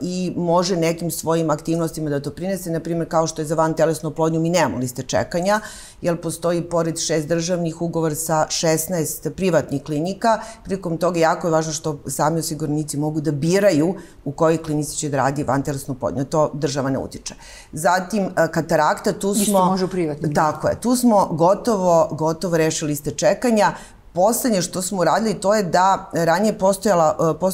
i može nekim svojim aktivnostima da to prinese. Naprimjer, kao što je za van telesnu oplodnju, mi nemamo liste čekanja, jer postoji pored šest državnih ugovor sa 16 privatnih klinika. Prilikom toga jako je važno što sami osiguranici mogu da biraju u kojoj klinici će da radi van telesnu oplodnju. To država ne utiče. Zatim, Zatim, katarakta, tu smo... Isto može u privatnim. Tako je, tu smo gotovo, gotovo rešili liste čekanja. Poslednje što smo uradili to je da ranije postojala e, po, e,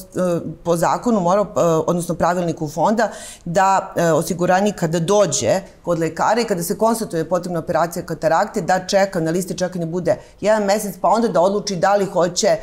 po zakonu mora, e, odnosno pravilniku fonda da osiguranik kada dođe kod lekara i kada se konstatuje potrebna operacija katarakte da čeka na listi čekanja bude jedan mesec pa onda da odluči da li hoće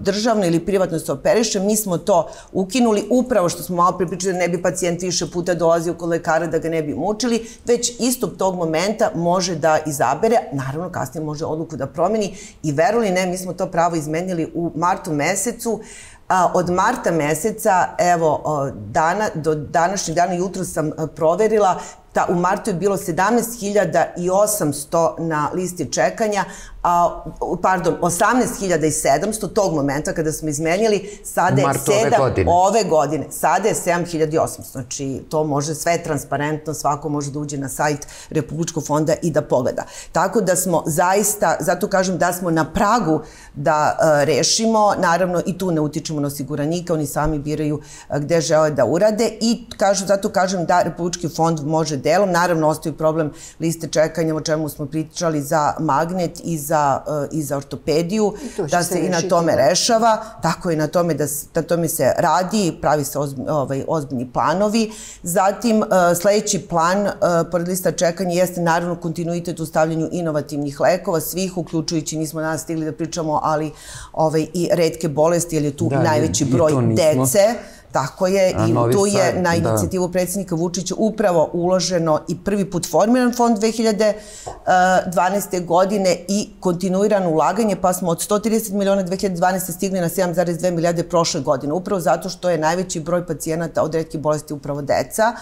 državno ili privatno se operiše. Mi smo to ukinuli upravo što smo malo pripričali da ne bi pacijent više puta dolazio kod lekara da ga ne bi mučili, već istog tog momenta može da izabere, naravno kasnije može odluku da promeni i verovali ne, mi smo to pravo izmenili u martu mesecu. A, od marta meseca, evo, dana, do današnjeg dana jutro sam proverila, ta, u martu je bilo 17.800 na listi čekanja, a, pardon, 18.700 tog momenta kada smo izmenjali, sada je 7, ove godine. ove godine, sada je 7.800, znači to može sve transparentno, svako može da uđe na sajt Republičkog fonda i da pogleda. Tako da smo zaista, zato kažem da smo na pragu da a, rešimo, naravno i tu ne utičemo na osiguranika, oni sami biraju a, gde žele da urade i kažu, zato kažem da Republički fond može delom, naravno ostaju problem liste čekanja o čemu smo pričali za magnet i za za, uh, i za ortopediju, da se, se i na tome da. rešava, tako i na tome da na tome se radi, pravi se ozbi, ovaj, ozbiljni planovi. Zatim, uh, sledeći plan, uh, pored lista čekanja, jeste naravno kontinuitet u stavljanju inovativnih lekova, svih, uključujući, nismo danas stigli da pričamo, ali ovaj, i redke bolesti, jer je tu da, najveći broj dece. Tako je, A, i tu je na da. inicijativu da. predsjednika Vučića upravo uloženo i prvi put formiran fond 2012. godine i kontinuirano ulaganje, pa smo od 130 miliona 2012. stigli na 7,2 milijarde prošle godine, upravo zato što je najveći broj pacijenata od redke bolesti upravo deca.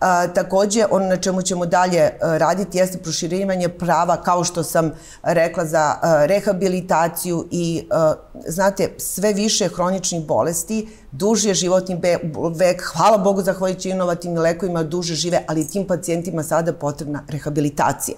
A, takođe, ono na čemu ćemo dalje raditi jeste proširivanje prava, kao što sam rekla, za rehabilitaciju i, znate, sve više hroničnih bolesti, duži je životni vek, hvala Bogu, zahvaljujući inovativnim lekovima, duže žive, ali tim pacijentima sada potrebna rehabilitacija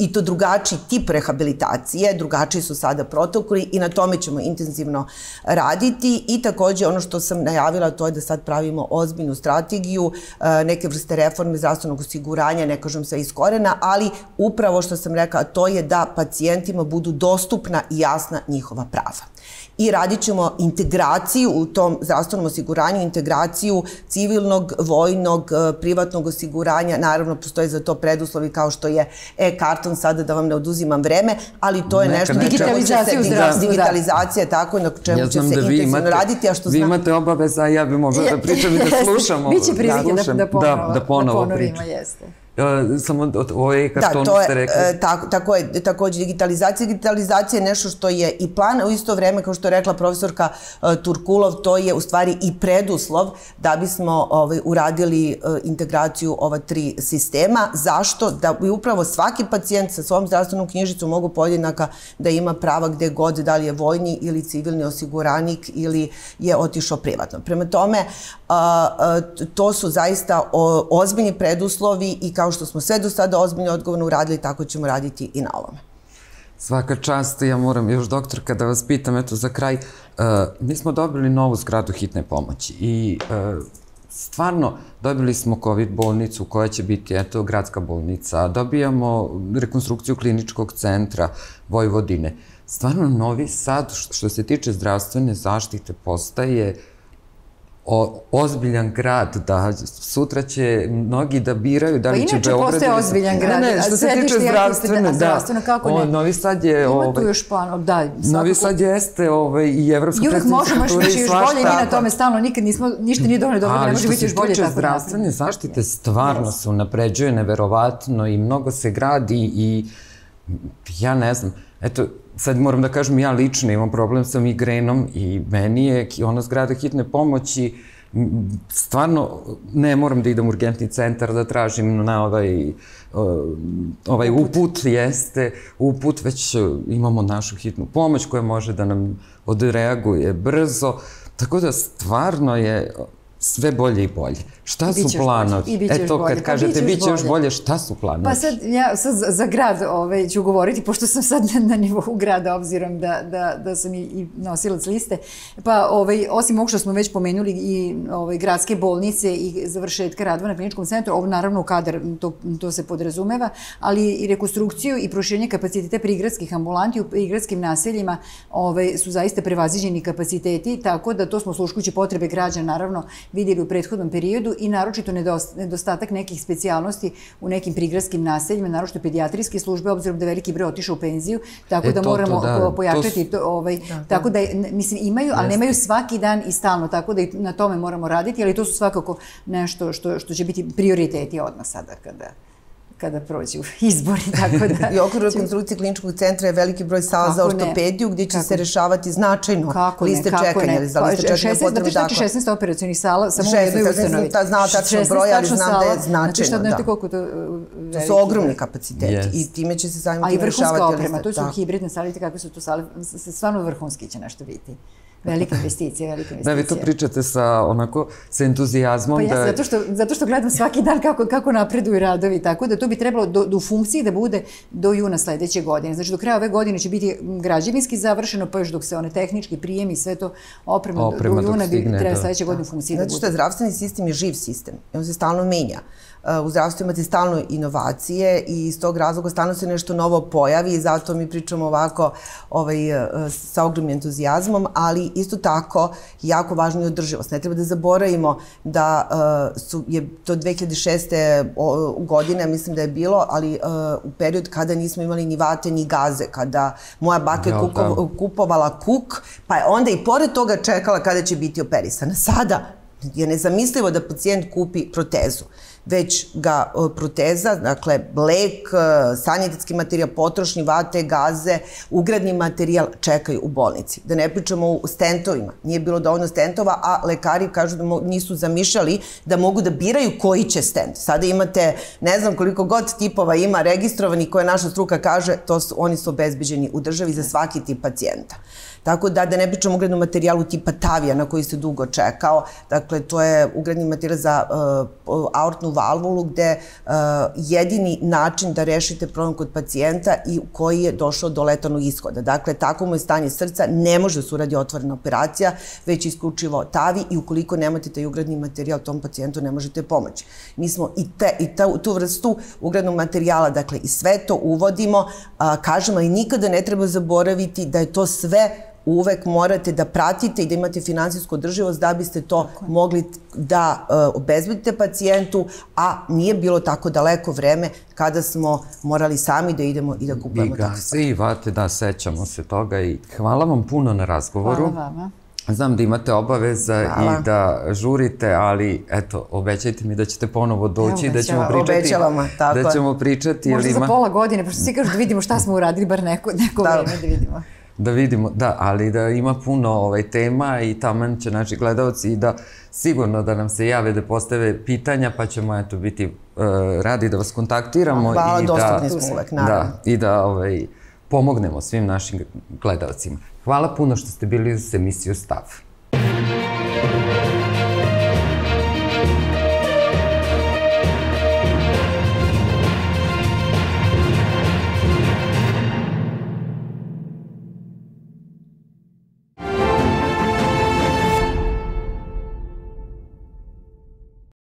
i to drugačiji tip rehabilitacije, drugačiji su sada protokoli i na tome ćemo intenzivno raditi. I takođe ono što sam najavila to je da sad pravimo ozbiljnu strategiju, e, neke vrste reforme zdravstvenog osiguranja, ne kažem sa iskorena, ali upravo što sam rekla to je da pacijentima budu dostupna i jasna njihova prava i radit ćemo integraciju u tom zdravstvenom osiguranju, integraciju civilnog, vojnog, e, privatnog osiguranja. Naravno, postoje za to preduslovi kao što je e-karton, sada da vam ne oduzimam vreme, ali to je neka, nešto... Digitalizacija u zdravstvu, da. Digitalizacija, tako, na čemu ja će se da intenzivno raditi, a što vi znam... Vi imate obaveza, ja bi mogla da pričam i da slušam. Biće prilike da, da, ponovo, da, da ponovo da ponovimo, jeste. Uh, samo od ove kartonu da, to je, ste rekli. Uh, tako, tako je, takođe digitalizacija. Digitalizacija je nešto što je i plan, u isto vreme, kao što je rekla profesorka uh, Turkulov, to je u stvari i preduslov da bismo ovaj, uradili uh, integraciju ova tri sistema. Zašto? Da bi upravo svaki pacijent sa svom zdravstvenom knjižicom mogu podjednaka da ima prava gde god, da li je vojni ili civilni osiguranik ili je otišao privatno. Prema tome, to su zaista o, ozbiljni preduslovi i kao što smo sve do sada ozbiljno odgovorno uradili, tako ćemo raditi i na ovome. Svaka čast, ja moram još doktorka da vas pitam, eto za kraj, uh, mi smo dobili novu zgradu hitne pomoći i uh, stvarno dobili smo COVID bolnicu koja će biti, eto, gradska bolnica, dobijamo rekonstrukciju kliničkog centra Vojvodine. Stvarno Novi Sad, što se tiče zdravstvene zaštite, postaje o, ozbiljan grad, da sutra će mnogi da biraju da li pa će Beograd... Pa inače postoje ozbiljan grad. Ne, ne, što se tiče zdravstvene, da. Zdravstveno, kako ne? O, Novi Sad je... Ima ovaj, tu još plan, da. Svakako, Novi Sad jeste ovaj, i evropska predstavnica kulture i svašta. I uvek možemo još bolje, mi na tome stalno nikad nismo, ništa nije dovoljno dobro, ne može biti još bolje. Ali što se tiče zdravstvene zaštite, stvarno se unapređuje neverovatno i mnogo se gradi i ja ne znam, eto, sad moram da kažem, ja lično imam problem sa migrenom i meni je ona zgrada hitne pomoći stvarno ne moram da idem u urgentni centar da tražim na ovaj ovaj uput. jeste uput, već imamo našu hitnu pomoć koja može da nam odreaguje brzo, tako da stvarno je sve bolje i bolje. Šta su planovi? Eto, kad pa kažete biće još bolje, šta su planovi? Pa sad, ja sad za, grad ovaj, ću govoriti, pošto sam sad na, na nivou grada, obzirom da, da, da sam i, i nosilac liste. Pa, ovaj, osim ovog što smo već pomenuli i ovaj, gradske bolnice i završetka radova na kliničkom centru, ovo naravno kadar, to, to se podrazumeva, ali i rekonstrukciju i proširenje kapacitete prigradskih ambulanti u prigradskim naseljima ovaj, su zaista prevaziđeni kapaciteti, tako da to smo sluškujući potrebe građana, naravno, vidjeli u prethodnom periodu i naročito nedostatak nekih specijalnosti u nekim prigradskim naseljima, naročito pedijatrijske službe, obzirom da veliki broj otišao u penziju, tako e, da to, moramo to, da, pojačati to, ovaj, da, tako da, mislim, imaju, ali nemaju svaki dan i stalno, tako da i na tome moramo raditi, ali to su svakako nešto što, što će biti prioriteti odmah sada kada kada prođu izbori, tako da... I okru rekonstrukcije kliničkog centra je veliki broj sala za ortopediju gdje će kako se rešavati značajno kako liste ne, čekanja. Ili za liste čekanja 16, potrebno dakle. 16 operacijnih sala samo u jednoj ustanovi. Ta, znao tačno broj, ali znam da je značajno. Znate šta, da. koliko to... To su ogromni kapaciteti yes. i time će se samim tim rešavati. A i vrhunska oprema, to su hibridne sale, kakve su to sale, stvarno vrhunski će nešto biti. Velika investicija, velika investicija. Da, vi to pričate sa onako, sa entuzijazmom. Pa ja, da... zato, što, zato što gledam svaki dan kako, kako napreduju radovi, tako da to bi trebalo do, do funkciji da bude do juna sledeće godine. Znači, do kraja ove godine će biti građevinski završeno, pa još dok se one tehnički prijemi, sve to oprema, oprema do, do juna stigne, bi treba da. sledeće godine funkciji da bude. Znači što je zdravstveni sistem je živ sistem i on se stalno menja u zdravstvu imate stalno inovacije i iz tog razloga stalno se nešto novo pojavi i zato mi pričamo ovako ovaj, e, sa ogromnim entuzijazmom, ali isto tako jako važno je održivost. Ne treba da zaboravimo da uh, su, je to 2006. godine, mislim da je bilo, ali uh, u period kada nismo imali ni vate ni gaze, kada moja baka je kukov, kupovala kuk, pa je onda i pored toga čekala kada će biti operisana. Sada je nezamislivo da pacijent kupi protezu. Već ga proteza, dakle lek, e, sanitetski materijal, potrošni vate, gaze, ugradni materijal čekaju u bolnici. Da ne pričamo o stentovima. Nije bilo dovoljno stentova, a lekari kažu da nisu zamišljali da mogu da biraju koji će stent. Sada imate, ne znam koliko god tipova ima registrovanih koje naša struka kaže, to su, oni su obezbeđeni u državi za svaki tip pacijenta. Tako da, da ne pričam o ugradnom materijalu tipa Tavija na koji se dugo čekao, dakle, to je ugradni materijal za uh, aortnu valvulu gde uh, jedini način da rešite problem kod pacijenta i koji je došao do letalnog ishoda. Dakle, tako mu je stanje srca, ne može da se uradi otvorena operacija, već isključivo Tavi i ukoliko nemate taj ugradni materijal, tom pacijentu ne možete pomoći. Mi smo i, te, i ta, tu vrstu ugradnog materijala, dakle, i sve to uvodimo, kažemo, i nikada ne treba zaboraviti da je to sve uvek morate da pratite i da imate finansijsku održivost da biste to tako. mogli da uh, obezbedite pacijentu, a nije bilo tako daleko vreme kada smo morali sami da idemo i da kupujemo takve stvari. I vate, da, sećamo se toga i hvala vam puno na razgovoru. Hvala vama. Znam da imate obaveza Hvala. i da žurite, ali eto, obećajte mi da ćete ponovo doći i da ćemo pričati. Obećavamo, tako Da ćemo pričati. Možda ima... za pola godine, pošto svi kažu da vidimo šta smo uradili, bar neko, neko da. vreme da vidimo da vidimo, da, ali da ima puno ovaj, tema i taman će naši gledalci i da sigurno da nam se jave da postave pitanja, pa ćemo eto biti uh, radi da vas kontaktiramo Hvala, i da, smo uvek, naravno. Da, i da ovaj, pomognemo svim našim gledalcima. Hvala puno što ste bili uz emisiju Stav. Thank you.